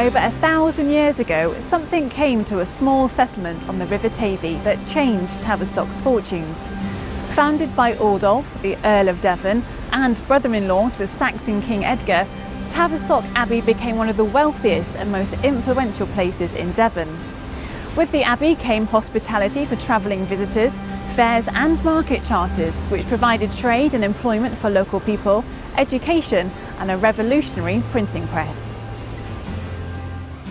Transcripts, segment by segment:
Over a thousand years ago, something came to a small settlement on the River Tavy that changed Tavistock's fortunes. Founded by Ordulf, the Earl of Devon, and brother-in-law to the Saxon King Edgar, Tavistock Abbey became one of the wealthiest and most influential places in Devon. With the Abbey came hospitality for travelling visitors, fairs and market charters, which provided trade and employment for local people, education and a revolutionary printing press.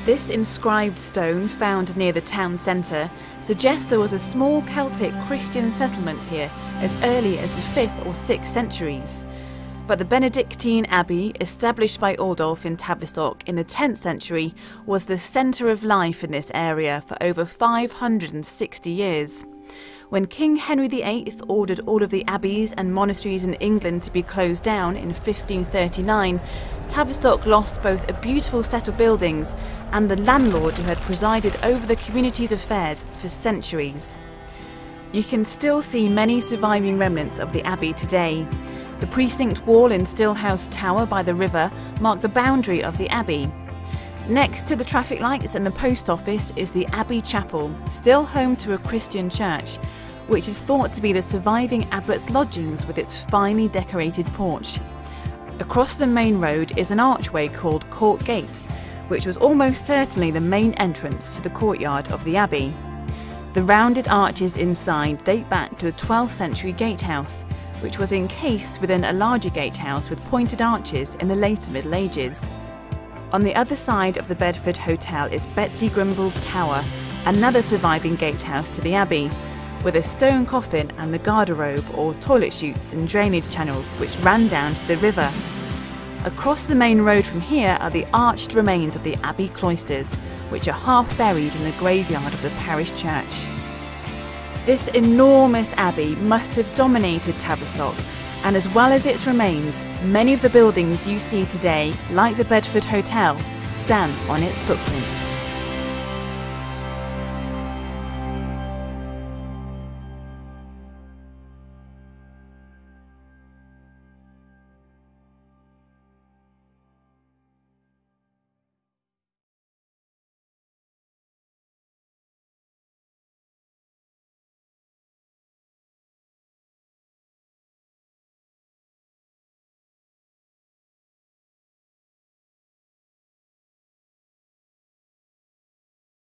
This inscribed stone found near the town centre suggests there was a small Celtic Christian settlement here as early as the 5th or 6th centuries. But the Benedictine Abbey, established by Ordulf in Tavistock in the 10th century, was the centre of life in this area for over 560 years. When King Henry VIII ordered all of the abbeys and monasteries in England to be closed down in 1539, Tavistock lost both a beautiful set of buildings and the landlord who had presided over the community's affairs for centuries. You can still see many surviving remnants of the abbey today. The precinct wall in Stillhouse Tower by the river mark the boundary of the abbey. Next to the traffic lights and the post office is the Abbey Chapel, still home to a Christian church, which is thought to be the surviving abbot's lodgings with its finely decorated porch. Across the main road is an archway called Court Gate, which was almost certainly the main entrance to the courtyard of the abbey. The rounded arches inside date back to the 12th century gatehouse, which was encased within a larger gatehouse with pointed arches in the later Middle Ages. On the other side of the Bedford Hotel is Betsy Grimbal's Tower, another surviving gatehouse to the Abbey, with a stone coffin and the garderobe or toilet chutes and drainage channels which ran down to the river. Across the main road from here are the arched remains of the Abbey cloisters, which are half buried in the graveyard of the parish church. This enormous abbey must have dominated Tavistock and as well as its remains, many of the buildings you see today, like the Bedford Hotel, stand on its footprints.